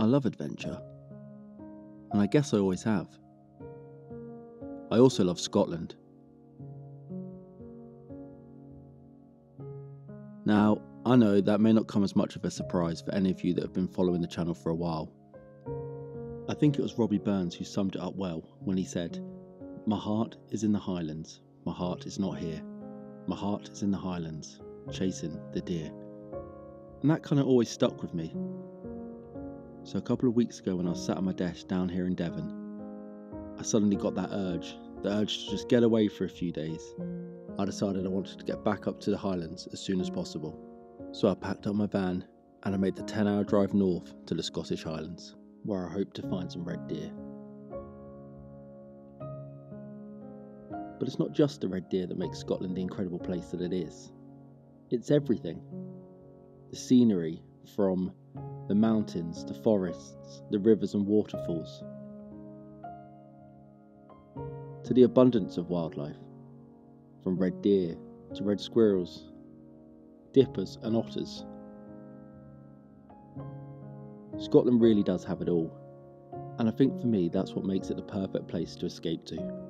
I love adventure, and I guess I always have. I also love Scotland. Now, I know that may not come as much of a surprise for any of you that have been following the channel for a while. I think it was Robbie Burns who summed it up well when he said, My heart is in the Highlands, my heart is not here. My heart is in the Highlands, chasing the deer. And that kind of always stuck with me. So a couple of weeks ago, when I was sat at my desk down here in Devon, I suddenly got that urge, the urge to just get away for a few days. I decided I wanted to get back up to the Highlands as soon as possible. So I packed up my van and I made the 10 hour drive north to the Scottish Highlands, where I hoped to find some red deer. But it's not just the red deer that makes Scotland the incredible place that it is. It's everything. The scenery, from the mountains, the forests, the rivers and waterfalls, to the abundance of wildlife, from red deer to red squirrels, dippers and otters. Scotland really does have it all, and I think for me that's what makes it the perfect place to escape to.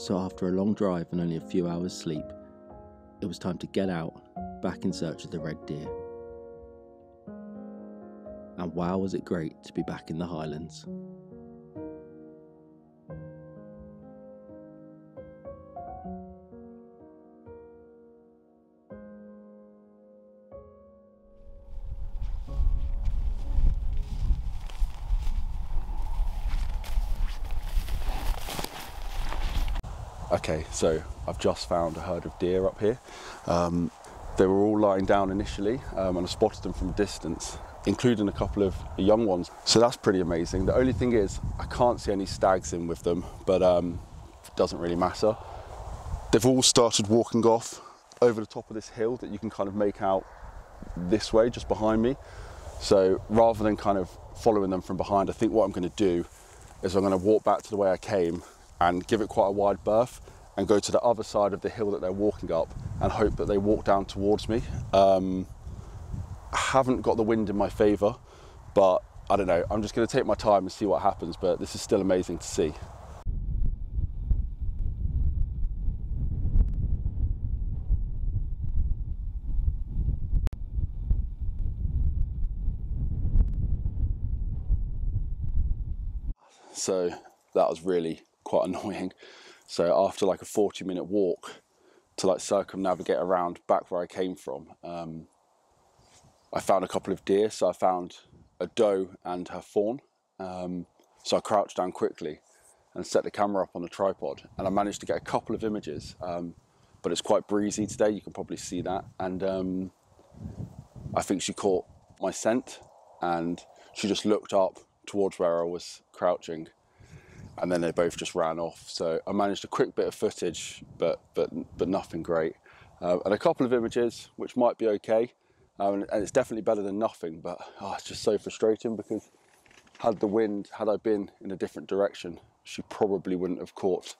So, after a long drive and only a few hours' sleep, it was time to get out, back in search of the red deer. And wow, was it great to be back in the Highlands. Okay, so I've just found a herd of deer up here. Um, they were all lying down initially, um, and I spotted them from a distance, including a couple of young ones. So that's pretty amazing. The only thing is, I can't see any stags in with them, but um, it doesn't really matter. They've all started walking off over the top of this hill that you can kind of make out this way, just behind me. So rather than kind of following them from behind, I think what I'm going to do is I'm going to walk back to the way I came and give it quite a wide berth and go to the other side of the hill that they're walking up and hope that they walk down towards me. Um, I haven't got the wind in my favour, but I don't know. I'm just going to take my time and see what happens, but this is still amazing to see. So that was really quite annoying. So after like a 40 minute walk to like circumnavigate around back where I came from, um, I found a couple of deer. So I found a doe and her fawn. Um, so I crouched down quickly and set the camera up on a tripod and I managed to get a couple of images. Um, but it's quite breezy today, you can probably see that. And um, I think she caught my scent and she just looked up towards where I was crouching and then they both just ran off. So I managed a quick bit of footage, but but but nothing great, uh, and a couple of images which might be okay, um, and it's definitely better than nothing. But oh, it's just so frustrating because had the wind, had I been in a different direction, she probably wouldn't have caught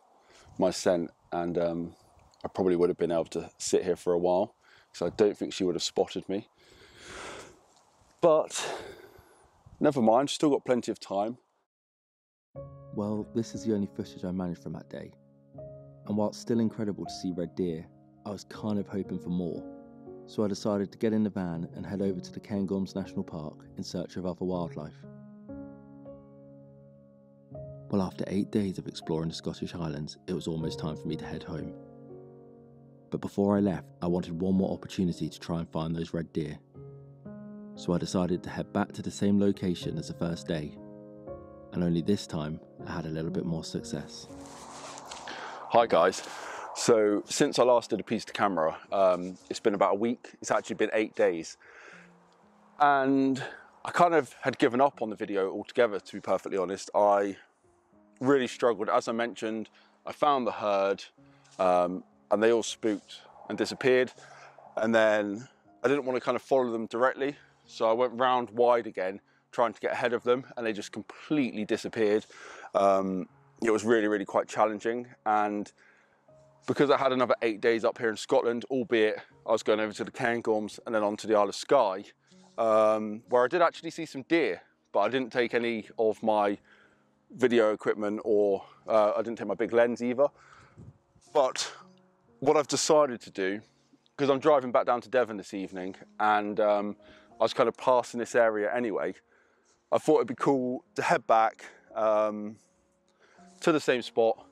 my scent, and um, I probably would have been able to sit here for a while. So I don't think she would have spotted me. But never mind, still got plenty of time. Well, this is the only footage I managed from that day. And while it's still incredible to see red deer, I was kind of hoping for more. So I decided to get in the van and head over to the Cairngorms National Park in search of other wildlife. Well, after eight days of exploring the Scottish Highlands, it was almost time for me to head home. But before I left, I wanted one more opportunity to try and find those red deer. So I decided to head back to the same location as the first day and only this time I had a little bit more success. Hi guys. So since I last did a piece to camera, um, it's been about a week. It's actually been eight days. And I kind of had given up on the video altogether, to be perfectly honest. I really struggled. As I mentioned, I found the herd um, and they all spooked and disappeared. And then I didn't want to kind of follow them directly. So I went round wide again, trying to get ahead of them, and they just completely disappeared. Um, it was really, really quite challenging. And because I had another eight days up here in Scotland, albeit I was going over to the Cairngorms and then on to the Isle of Skye, um, where I did actually see some deer, but I didn't take any of my video equipment or uh, I didn't take my big lens either. But what I've decided to do, because I'm driving back down to Devon this evening and um, I was kind of passing this area anyway, I thought it'd be cool to head back um, to the same spot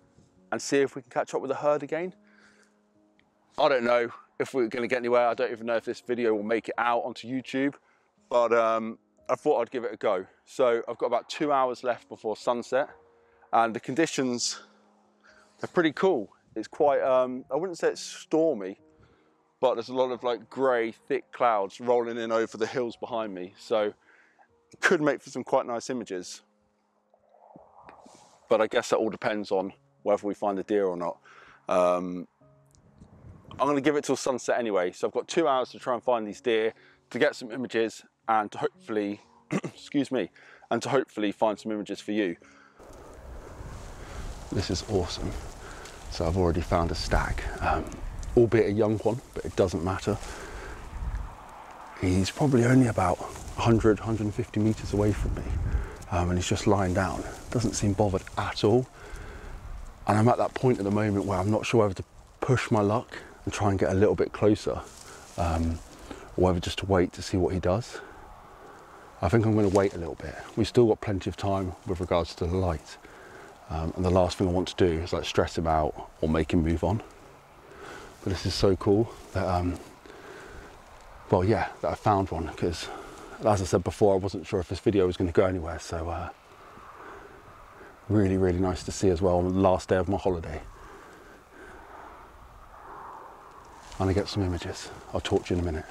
and see if we can catch up with the herd again. I don't know if we're going to get anywhere. I don't even know if this video will make it out onto YouTube, but um, I thought I'd give it a go. So I've got about two hours left before sunset and the conditions are pretty cool. It's quite, um, I wouldn't say it's stormy, but there's a lot of like grey, thick clouds rolling in over the hills behind me. So could make for some quite nice images. But I guess that all depends on whether we find the deer or not. Um, I'm going to give it till sunset anyway. So I've got two hours to try and find these deer, to get some images, and to hopefully, excuse me, and to hopefully find some images for you. This is awesome. So I've already found a stag, um, albeit a young one, but it doesn't matter. He's probably only about 100, 150 meters away from me, um, and he's just lying down. Doesn't seem bothered at all. And I'm at that point at the moment where I'm not sure whether to push my luck and try and get a little bit closer, um, or whether just to wait to see what he does. I think I'm going to wait a little bit. We've still got plenty of time with regards to the light. Um, and the last thing I want to do is like stress him out or make him move on. But this is so cool that, um, well, yeah, that I found one because, as I said before, I wasn't sure if this video was going to go anywhere. So, uh, really, really nice to see as well on the last day of my holiday. And to get some images. I'll talk to you in a minute.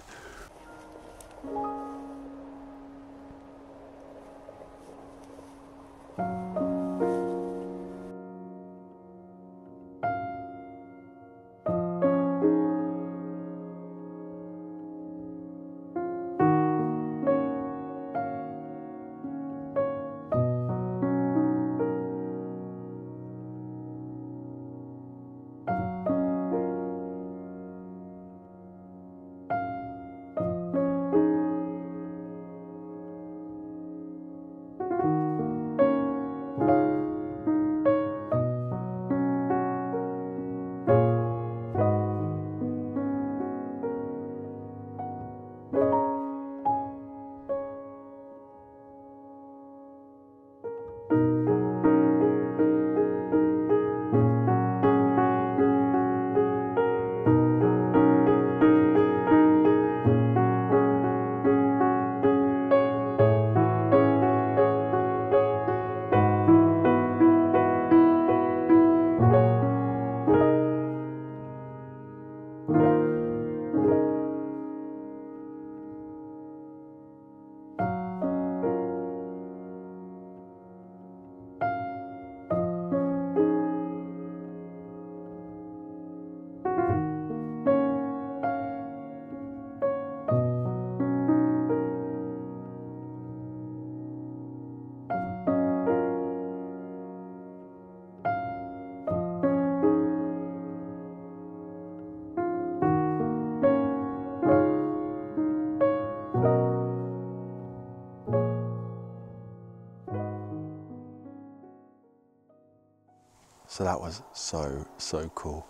So that was so, so cool.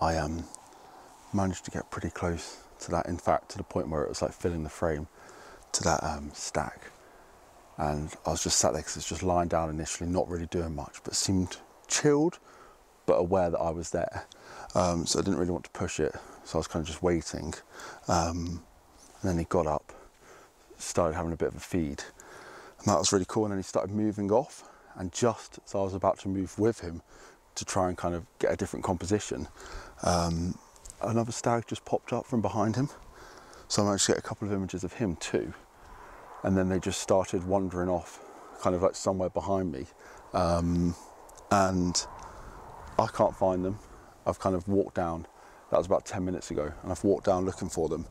I um, managed to get pretty close to that, in fact, to the point where it was like filling the frame to that um, stag. And I was just sat there because it's just lying down initially, not really doing much, but seemed chilled, but aware that I was there. Um, so I didn't really want to push it. So I was kind of just waiting. Um, and then he got up, started having a bit of a feed. And that was really cool. And then he started moving off. And just as I was about to move with him, to try and kind of get a different composition, um, another stag just popped up from behind him. So I managed to get a couple of images of him too. And then they just started wandering off, kind of like somewhere behind me. Um, and I can't find them. I've kind of walked down, that was about 10 minutes ago, and I've walked down looking for them.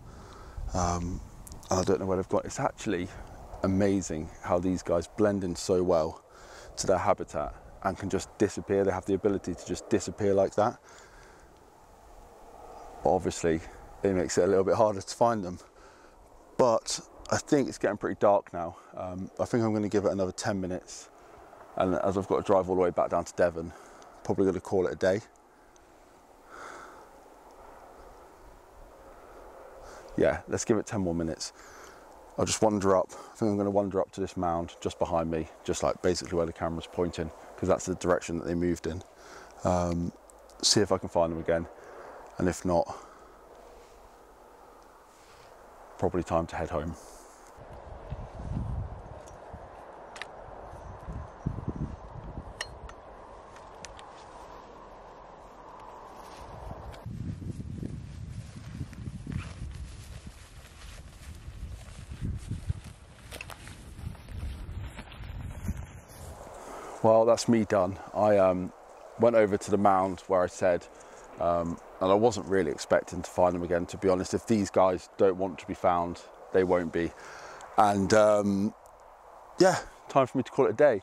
Um, I don't know where they've gone. It's actually amazing how these guys blend in so well to their habitat and can just disappear. They have the ability to just disappear like that. Obviously, it makes it a little bit harder to find them. But I think it's getting pretty dark now. Um, I think I'm going to give it another 10 minutes. And as I've got to drive all the way back down to Devon, probably going to call it a day. Yeah, let's give it 10 more minutes. I'll just wander up. I think I'm going to wander up to this mound just behind me, just like basically where the camera's pointing, because that's the direction that they moved in. Um, see if I can find them again. And if not, probably time to head home. Well, that's me done. I um, went over to the mound where I said, um, and I wasn't really expecting to find them again, to be honest. If these guys don't want to be found, they won't be. And um, yeah, time for me to call it a day.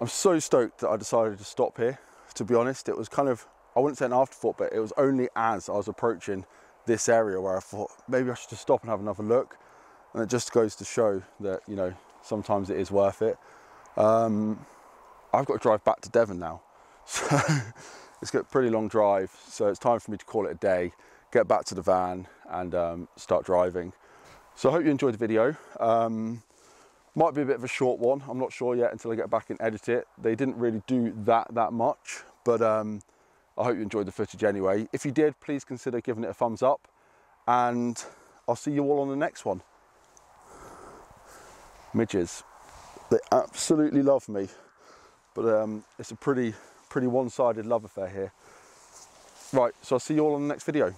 I'm so stoked that I decided to stop here, to be honest. It was kind of, I wouldn't say an afterthought, but it was only as I was approaching this area where I thought maybe I should just stop and have another look. And it just goes to show that, you know, sometimes it is worth it. Um, I've got to drive back to Devon now. So it's got a pretty long drive. So it's time for me to call it a day, get back to the van and um, start driving. So I hope you enjoyed the video. Um, might be a bit of a short one. I'm not sure yet until I get back and edit it. They didn't really do that that much, but um, I hope you enjoyed the footage anyway. If you did, please consider giving it a thumbs up and I'll see you all on the next one. Midges, they absolutely love me. But um, it's a pretty, pretty one-sided love affair here. Right, so I'll see you all on the next video.